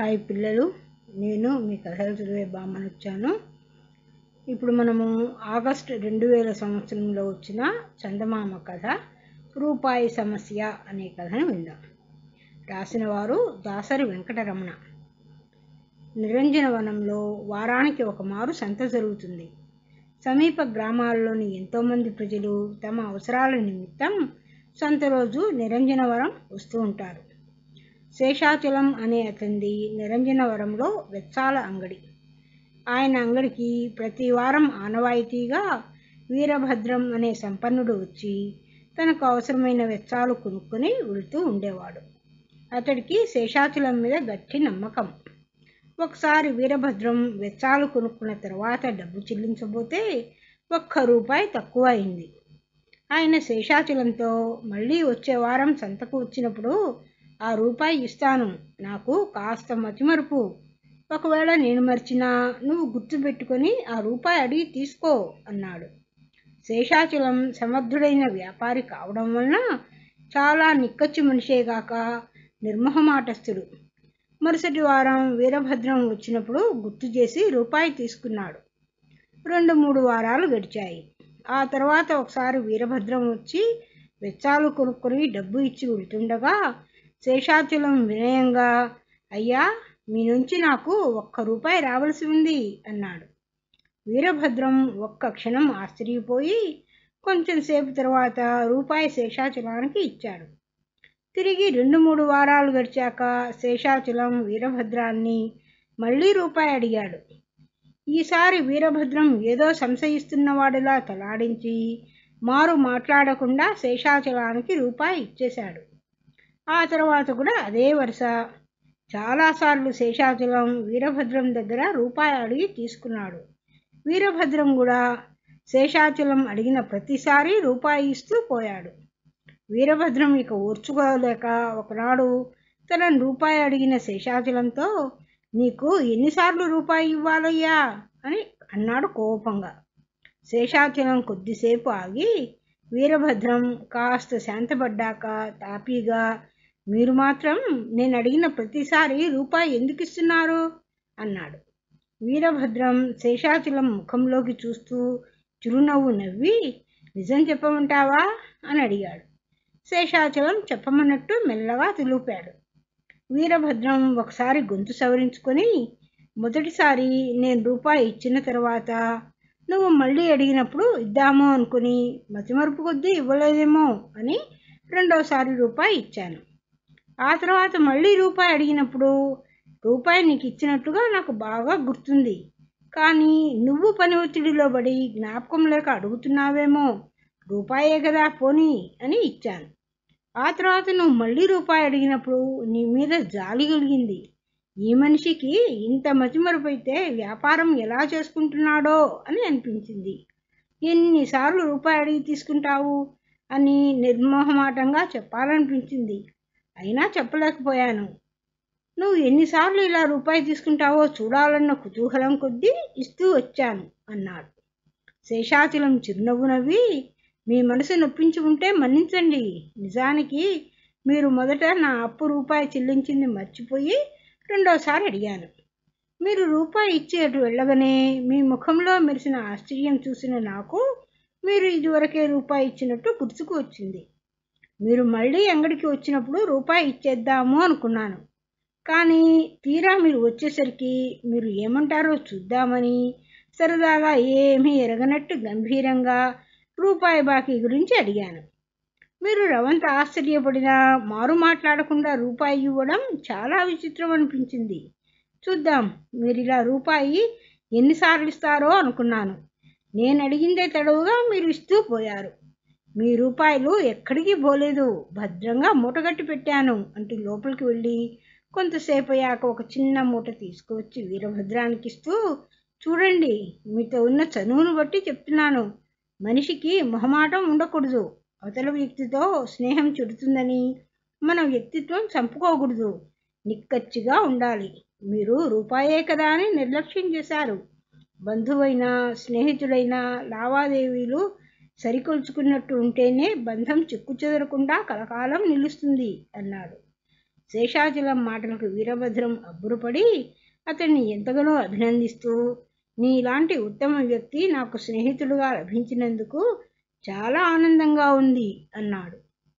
Hi పిల్లలు నేను మీ కథలు చదివే బామ్మని వచ్చాను. ఇప్పుడు మనము ఆగస్ట్ రెండు వేల సంవత్సరంలో వచ్చిన చందమామ కథ రూపాయి సమస్య అనే కథను విందాం. రాసిన వారు దాసరి వెంకటరమణ. నిరంజన వనంలో వారానికి ఒక మారు సంత జరుగుతుంది. సమీప గ్రామాల్లోని ఎంతోమంది ప్రజలు తమ అవసరాల నిమిత్తం సంత రోజు నిరంజనవరం వస్తూ ఉంటారు. శేషాచలం అనే అతనిది నిరంజనవరంలో వెచ్చాల అంగడి. ఆయన అంగడికి ప్రతి వారం ఆనవాయితీగా వీరభద్రం అనే సంపన్నుడు వచ్చి తనకు అవసరమైన వెచ్చాలు కొనుక్కొని వెళుతూ ఉండేవాడు. అతడికి శేషాచలం మీద గట్టి నమ్మకం. ఒకసారి వీరభద్రం వెచ్చాలు కొనుక్కున్న తర్వాత డబ్బు చెల్లించబోతే ఒక్క రూపాయి తక్కువ అయింది ఆయన శేషాచలంతో మళ్ళీ వచ్చే వారం సంతకు వచ్చినప్పుడు ఆ రూపాయి ఇస్తాను. నాకు కాస్త మతిమరుపు. ఒకవేళ నేను మర్చినా నువ్వు గుర్తుపెట్టుకొని ఆ రూపాయి అడిగి తీసుకో అన్నాడు. శేషాచలం సమర్థుడైన వ్యాపారి కావడం వలన చాలా నిక్కచ్చు మనిషేగాక నిర్మోహమాటస్థుడు. మరుసటి వారం వీరభద్రం వచ్చినప్పుడు గుర్తు చేసి రూపాయి తీసుకున్నాడు. రెండు మూడు వారాలు గడిచాయి. ఆ తర్వాత ఒకసారి వీరభద్రం వచ్చి వెచ్చాలు కొనుక్కొని డబ్బు ఇచ్చి వెళ్తుండగా శేషాచలం వినయంగా అయ్యా మీ నుంచి నాకు ఒక్క రూపాయి రావలసి ఉంది అన్నాడు. వీరభద్రం ఒక్క క్షణం ఆశ్చర్యపోయి కొంచెం సేపు తర్వాత రూపాయి శేషాచలానికి ఇచ్చాడు. తిరిగి రెండు మూడు వారాలు గడిచాక శేషాచలం వీరభద్రాన్ని మళ్ళీ రూపాయి అడిగాడు. ఈసారి వీరభద్రం ఏదో సంశయిస్తున్నవాడిలా తలాడించి మారు మాట్లాడకుండా శేషాచలానికి రూపాయి ఇచ్చేశాడు. ఆ తర్వాత కూడా అదే వరుస. చాలాసార్లు శేషాచలం వీరభద్రం దగ్గర రూపాయి అడిగి తీసుకున్నాడు. వీరభద్రం కూడా శేషాచలం అడిగిన ప్రతిసారి రూపాయి ఇస్తూ పోయాడు. వీరభద్రం ఇక ఓర్చుకోలేక ఒకనాడు తన రూపాయి అడిగిన శేషాచలంతో నీకు ఎన్నిసార్లు రూపాయి ఇవ్వాలయ్యా? అని అన్నాడు కోపంగా. శేషాచలం కొద్దిసేపు ఆగి వీరభద్రం కాస్త శాంతపడ్డాక తాపీగా మీరు మాత్రం నేను అడిగిన ప్రతిసారి రూపాయి ఎందుకు ఇస్తున్నారు? అన్నాడు. వీరభద్రం శేషాచలం ముఖంలోకి చూస్తూ చిరునవ్వు నవ్వి నిజం చెప్పమంటావా? అని అడిగాడు. శేషాచలం చెప్పమన్నట్టు మెల్లగా తులుపాడు. వీరభద్రం ఒకసారి గొంతు సవరించుకొని మొదటిసారి నేను రూపాయి ఇచ్చిన తర్వాత నువ్వు మళ్ళీ అడిగినప్పుడు ఇద్దాము అనుకుని మతిమరుపు కొద్దీ ఇవ్వలేదేమో అని రెండోసారి రూపాయి ఇచ్చాను. ఆ తర్వాత మళ్ళీ రూపాయి అడిగినప్పుడు రూపాయి నీకు ఇచ్చినట్టుగా నాకు బాగా గుర్తుంది. కానీ నువ్వు పని ఒత్తిడిలో పడి జ్ఞాపకం లేక అడుగుతున్నావేమో రూపాయే కదా పోనీ అని ఇచ్చాను. ఆ తర్వాత నువ్వు మళ్ళీ రూపాయి అడిగినప్పుడు నీ మీద జాలి కలిగింది. ఈ మనిషికి ఇంత మతిమరుపైతే వ్యాపారం ఎలా చేసుకుంటున్నాడో అని అనిపించింది. ఎన్నిసార్లు రూపాయి అడిగి తీసుకుంటావు అని నిర్మోహమాటంగా చెప్పాలనిపించింది. అయినా చెప్పలేకపోయాను. నువ్వు ఎన్నిసార్లు ఇలా రూపాయి తీసుకుంటావో చూడాలన్న కుతూహలం కొద్దీ ఇస్తూ వచ్చాను అన్నాడు. శేషాచలం చిరునవ్వు నవ్వి మీ మనసు నొప్పించి ఉంటే మన్నించండి. నిజానికి మీరు మొదట నా అప్పు రూపాయి చెల్లించింది మర్చిపోయి రెండోసారి అడిగాను. మీరు రూపాయి ఇచ్చి అటు వెళ్ళగానే మీ ముఖంలో మెరిసిన ఆశ్చర్యం చూసిన నాకు మీరు ఇదివరకే రూపాయి ఇచ్చినట్టు గుర్తుకు వచ్చింది. మీరు మళ్ళీ అంగడికి వచ్చినప్పుడు రూపాయి ఇచ్చేద్దాము అనుకున్నాను. కానీ తీరా మీరు వచ్చేసరికి మీరు ఏమంటారో చూద్దామని సరదాగా ఏమీ ఎరగనట్టు గంభీరంగా రూపాయి బాకీ గురించి అడిగాను. మీరు రవంత ఆశ్చర్యపడినా మారు మాట్లాడకుండా రూపాయి ఇవ్వడం చాలా విచిత్రం అనిపించింది. చూద్దాం మీరు ఇలా రూపాయి ఎన్నిసార్లు ఇస్తారో అనుకున్నాను. నేను అడిగిందే తడవుగా మీరు ఇస్తూ పోయారు. మీ రూపాయలు ఎక్కడికి పోలేదు. భద్రంగా మూటగట్టి పెట్టాను. అంటూ లోపలికి వెళ్ళి కొంతసేపు అయ్యాక ఒక చిన్న మూట తీసుకువచ్చి వీరభద్రానికి ఇస్తూ చూడండి మీతో ఉన్న చనువును బట్టి చెప్తున్నాను. మనిషికి మొహమాటం ఉండకూడదు. అవతల వ్యక్తితో స్నేహం చెడుతుందని మన వ్యక్తిత్వం చంపుకోకూడదు. నిక్కచ్చిగా ఉండాలి. మీరు రూపాయే కదా అని నిర్లక్ష్యం చేశారు. బంధువైనా స్నేహితుడైనా లావాదేవీలు సరికొల్చుకున్నట్టు ఉంటేనే బంధం చిక్కు చెదరకుండా కలకాలం నిలుస్తుంది అన్నాడు. శేషాచలం మాటలకు వీరభద్రం అబ్బురపడి అతన్ని ఎంతగానో అభినందిస్తూ నీలాంటి ఉత్తమ వ్యక్తి నాకు స్నేహితుడుగా లభించినందుకు చాలా ఆనందంగా ఉంది అన్నాడు.